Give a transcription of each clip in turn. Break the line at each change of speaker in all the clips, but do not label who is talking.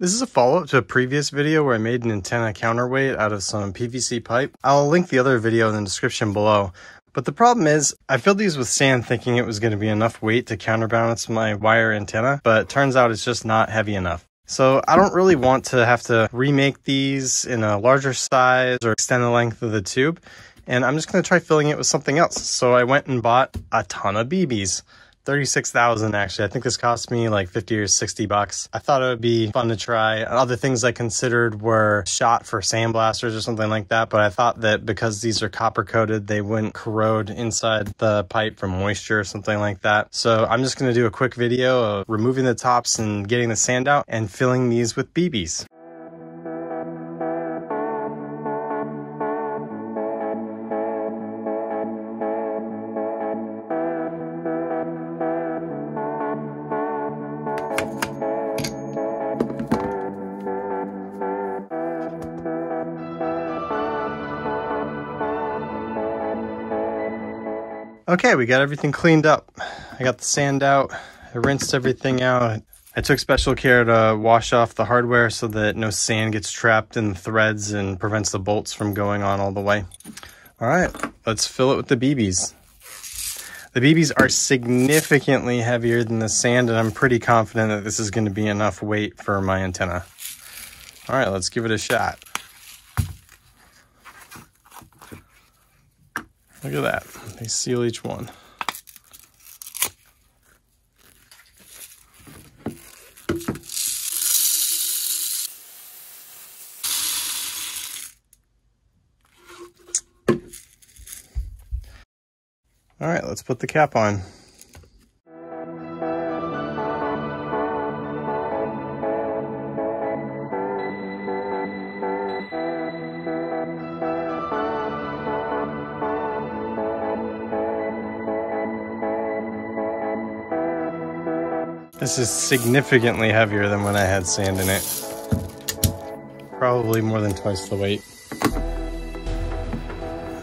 This is a follow-up to a previous video where I made an antenna counterweight out of some PVC pipe. I'll link the other video in the description below. But the problem is, I filled these with sand thinking it was going to be enough weight to counterbalance my wire antenna, but turns out it's just not heavy enough. So I don't really want to have to remake these in a larger size or extend the length of the tube. And I'm just going to try filling it with something else. So I went and bought a ton of BBs. 36,000 actually. I think this cost me like 50 or 60 bucks. I thought it would be fun to try. Other things I considered were shot for sandblasters or something like that, but I thought that because these are copper coated, they wouldn't corrode inside the pipe from moisture or something like that. So I'm just going to do a quick video of removing the tops and getting the sand out and filling these with BBs. Okay, we got everything cleaned up. I got the sand out. I rinsed everything out. I took special care to wash off the hardware so that no sand gets trapped in the threads and prevents the bolts from going on all the way. All right, let's fill it with the BBs. The BBs are significantly heavier than the sand, and I'm pretty confident that this is going to be enough weight for my antenna. All right, let's give it a shot. Look at that. They seal each one. All right, let's put the cap on. This is significantly heavier than when I had sand in it. Probably more than twice the weight.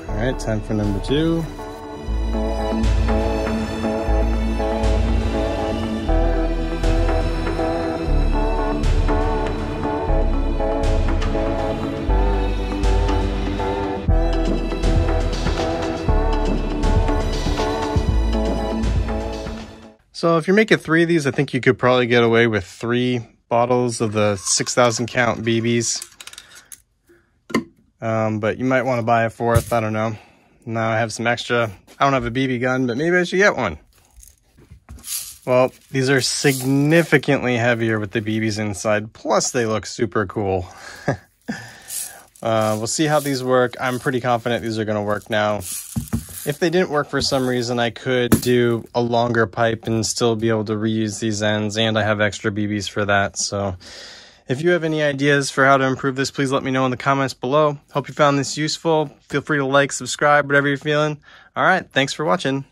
All right, time for number two. So if you're making three of these, I think you could probably get away with three bottles of the 6,000 count BBs. Um, but you might want to buy a fourth. I don't know. Now I have some extra. I don't have a BB gun, but maybe I should get one. Well, these are significantly heavier with the BBs inside. Plus, they look super cool. uh, we'll see how these work. I'm pretty confident these are going to work now. If they didn't work for some reason, I could do a longer pipe and still be able to reuse these ends, and I have extra BBs for that. So if you have any ideas for how to improve this, please let me know in the comments below. Hope you found this useful. Feel free to like, subscribe, whatever you're feeling. All right, thanks for watching.